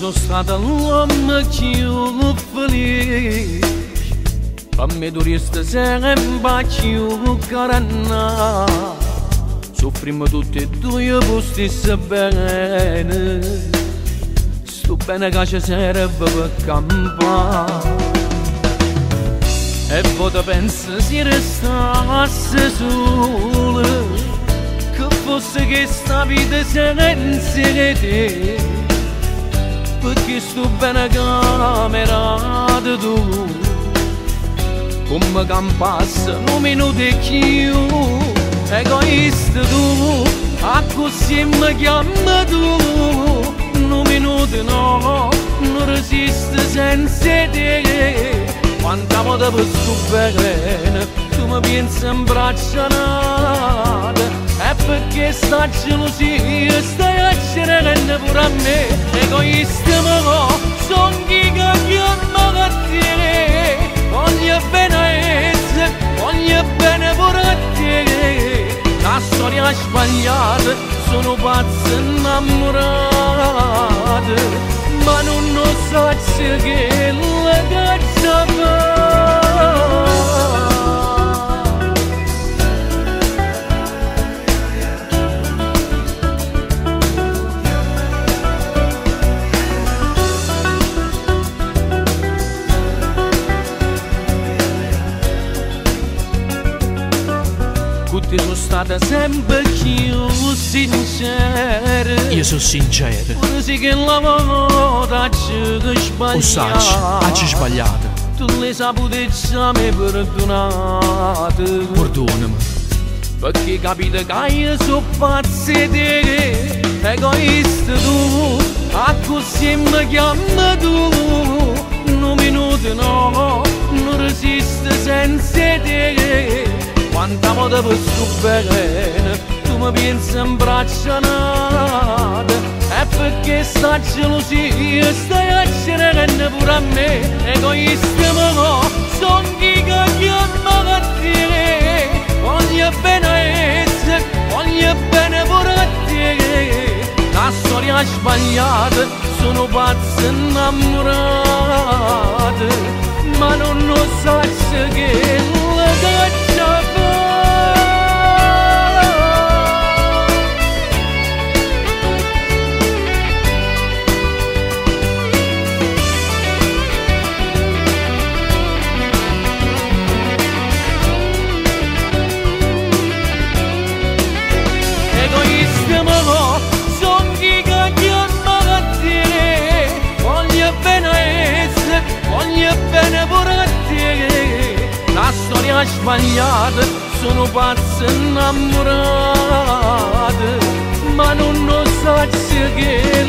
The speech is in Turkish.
sono stata l'uomo più felice Per me dovresti sempre più caranna Soffriamo tutti e due per stessa bene Sto bene che ci serve per campare E poi penso si restasse solo Che fosse che sta vita senza te perché sto bene camera di come campasse un minuto e più egoista tu a così mi chiama tu un minuto no non resiste senza te quanta volta per sto bene tu mi pensi in braccia nata è perché sta gelosia stai a cercare pure a me storia sbagliata, sono pazzo innamorato Ma non lo so stata sempre più sincera Io sono sincero Pure se che la volta ci sbagliata O sai, ha sbagliato Tu le saputezza mi perdonate Perdonami Perché capite che io sono pazzo di te Egoista tu A così mi chiama tu Un minuto no Non resiste senza te volta per sto bene tu mi pensi in braccia nata è perché sta gelosia stai a cercare pure a me egoista ma son chi a te voglio bene esse voglio bene pure a te la storia sbagliata sono pazzo innamorato storia sbagliata sono pazzo innamorato ma non lo so che la